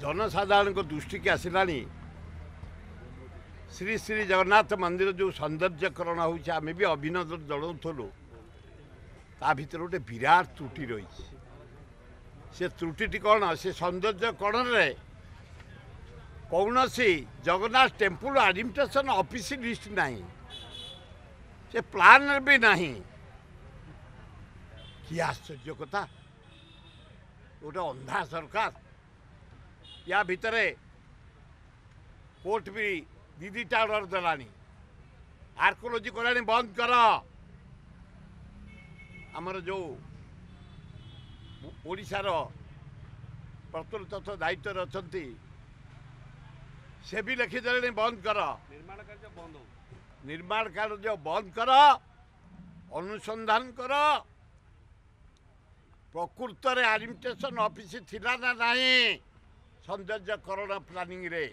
ଜନସାଧାରଣଙ୍କ ଦୃଷ୍ଟିକି ଆସିଲାଣି ଶ୍ରୀ ଶ୍ରୀ ଜଗନ୍ନାଥ ମନ୍ଦିର ଯେଉଁ ସୌନ୍ଦର୍ଯ୍ୟକରଣ ହେଉଛି ଆମେ ବି ଅଭିନନ୍ଦନ ଜଣାଉଥିଲୁ ତା ଭିତରେ ଗୋଟେ ବିରାଟ ତ୍ରୁଟି ରହିଛି ସେ ତ୍ରୁଟିଟି କ'ଣ ସେ ସୌନ୍ଦର୍ଯ୍ୟକରଣରେ କୌଣସି Jagannath temple administration office list ନାହିଁ ସେ ପ୍ଲାନ୍ରେ ବି ନାହିଁ କି ଆଶ୍ଚର୍ଯ୍ୟ କଥା ଗୋଟେ ଅନ୍ଧା ସରକାର ୟା ଭିତରେ କୋର୍ଟ ବି ଦିଟା ଅର୍ଡର ଦେଲାଣି ଆର୍କୋଲୋଜି କଲାଣି ବନ୍ଦ କର ଆମର ଯେଉଁ ଓଡ଼ିଶାର ପ୍ରତ୍ୟୁତ ଦାୟିତ୍ୱରେ ଅଛନ୍ତି ସେ ବି ଲେଖିଦେଲେଣି ବନ୍ଦ କର ନିର୍ମାଣ କାର୍ଯ୍ୟ ନିର୍ମାଣ କାର୍ଯ୍ୟ ବନ୍ଦ କର ଅନୁସନ୍ଧାନ କର ପ୍ରକୃତରେ ଆଡମିନିଷ୍ଟ୍ରେସନ ଅଫିସ ଥିଲା ନା ନାହିଁ ସୌନ୍ଦର୍ଯ୍ୟକରଣ ପ୍ଲାନିଂରେ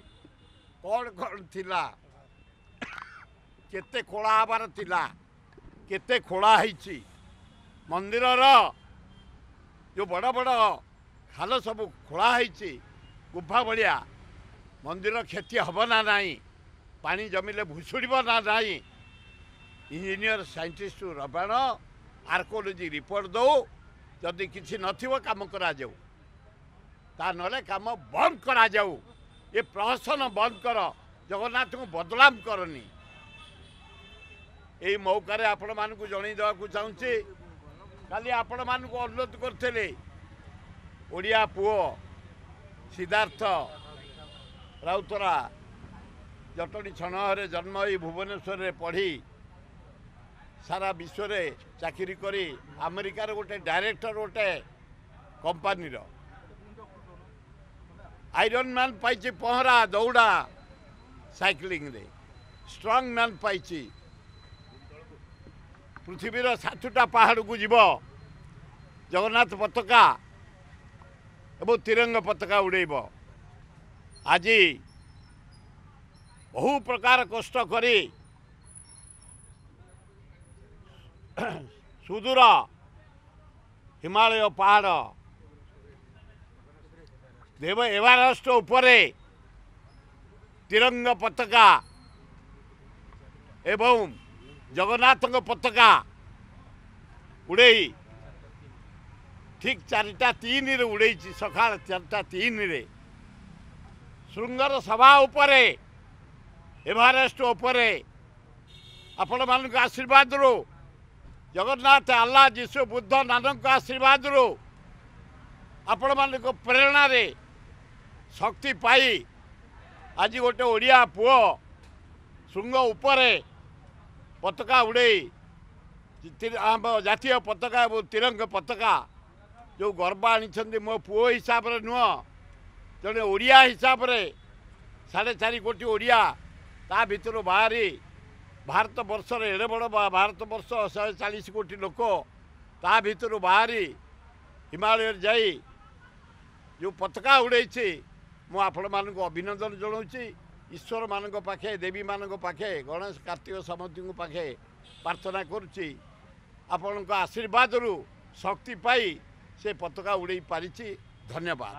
କ'ଣ କ'ଣ ଥିଲା? କେତେ ଖୋଳା ହେବାର ଥିଲା? କେତେ ଖୋଳା ହେଇଛି? ମନ୍ଦିରର ଯେଉଁ ବଡ଼ ବଡ଼ ଖାଲ ସବୁ ଖୋଳା ହେଇଛି ଗୁମ୍ଫା ଭଳିଆ ମନ୍ଦିର କ୍ଷତି ହେବ ନା ନାହିଁ? ପାଣି ଜମିଲେ ଭୁଷୁଡ଼ିବ ନା ନାହିଁ? ଇଞ୍ଜିନିୟର ସାଇଣ୍ଟିଷ୍ଟ ରବାଣ ଆର୍କୋଲୋଜି ରିପୋର୍ଟ ଦେଉ ଯଦି କିଛି ନଥିବ କାମ କରାଯାଉ। ତା ନହେଲେ କାମ ବନ୍ଦ କରାଯାଉ। ଏ ପ୍ରହସନ ବନ୍ଦ କର ଜଗନ୍ନାଥଙ୍କୁ ବଦନାମ କରନି। ଏଇ ମୌକାରେ ଆପଣମାନଙ୍କୁ ଜଣେଇ ଦେବାକୁ ଚାହୁଁଛି କାଲି ଆପଣମାନଙ୍କୁ ଅନୁରୋଧ କରିଥିଲେ ଓଡ଼ିଆ ପୁଅ ସିଦ୍ଧାର୍ଥ ରାଉତରା ଜଟଣୀ ଛଣରେ ଜନ୍ମ ହୋଇ ଭୁବନେଶ୍ୱରରେ ପଢ଼ି ସାରା ବିଶ୍ୱରେ ଚାକିରି କରି ଆମେରିକାର ଗୋଟେ ଡାଇରେକ୍ଟର ଗୋଟେ କମ୍ପାନୀର ଆଇରନ୍ ମ୍ୟାନ୍ ପାଇଛି ପହଁରା ଦୌଡ଼ା ସାଇକ୍ଲିଂରେ ଷ୍ଟ୍ରଙ୍ଗ ମ୍ୟାନ୍ ପାଇଛି ପୃଥିବୀର ସାତଟା ପାହାଡ଼କୁ ଯିବ ଜଗନ୍ନାଥ ପତାକା ଏବଂ ତିରଙ୍ଗ ପତାକା ଉଡ଼େଇବ ଆଜି ବହୁ ପ୍ରକାର କଷ୍ଟ କରି ସୁଦୂର ହିମାଳୟ ପାହାଡ଼ ଦେବ ଏଭାରେଷ୍ଟ ଉପରେ ତିରଙ୍ଗ ପତାକା ଏବଂ ଜଗନ୍ନାଥଙ୍କ ପତାକା ଉଡ଼େଇ ଠିକ୍ ଚାରିଟା ତିନିରେ ଉଡ଼େଇଛି ସକାଳ ଚାରିଟା ତିନିରେ ଶୃଙ୍ଗର ସଭା ଉପରେ ଏଭାରେଷ୍ଟ ଉପରେ ଆପଣମାନଙ୍କ ଆଶୀର୍ବାଦରୁ ଜଗନ୍ନାଥ ଆଲ୍ଲା ଯୀଶୁ ବୁଦ୍ଧ ନାନକଙ୍କ ଆଶୀର୍ବାଦରୁ ଆପଣମାନଙ୍କ ପ୍ରେରଣାରେ ଶକ୍ତି ପାଇ ଆଜି ଗୋଟେ ଓଡ଼ିଆ ପୁଅ ଶୃଙ୍ଗ ଉପରେ ପତାକା ଉଡ଼େଇ ତି- ଆମ ଜାତୀୟ ପତାକା ଏବଂ ତିରଙ୍ଗ ପତାକା ଯେଉଁ ଗର୍ବ ଆଣିଛନ୍ତି ମୋ ପୁଅ ହିସାବରେ ନୁହଁ ଜଣେ ଓଡ଼ିଆ ହିସାବରେ ସାଢ଼େ ଚାରି କୋଟି ଓଡ଼ିଆ ତା ଭିତରୁ ବାହାରି ଭାରତ ବର୍ଷରେ ଏଡ଼େ ବଡ଼ ବା- ଭାରତ ବର୍ଷ ଶହେ ଚାଳିଶ କୋଟି ଲୋକ ତା ଭିତରୁ ବାହାରି ହିମାଳୟରେ ଯାଇ ଯେଉଁ ପତାକା ଉଡ଼େଇଛି ମୁଁ ଆପଣମାନଙ୍କୁ ଅଭିନନ୍ଦନ ଜଣାଉଛି। ଈଶ୍ୱରମାନଙ୍କ ପାଖେ ଦେବୀମାନଙ୍କ ପାଖେ ଗଣେଶ କାର୍ତ୍ତିକ ସମସ୍ତଙ୍କ ପାଖେ ପ୍ରାର୍ଥନା କରୁଛି। ଆପଣଙ୍କ ଆଶୀର୍ବାଦରୁ ଶକ୍ତି ପାଇ ସେ ପତାକା ଉଡ଼େଇ ପାରିଛି। ଧନ୍ୟବାଦ।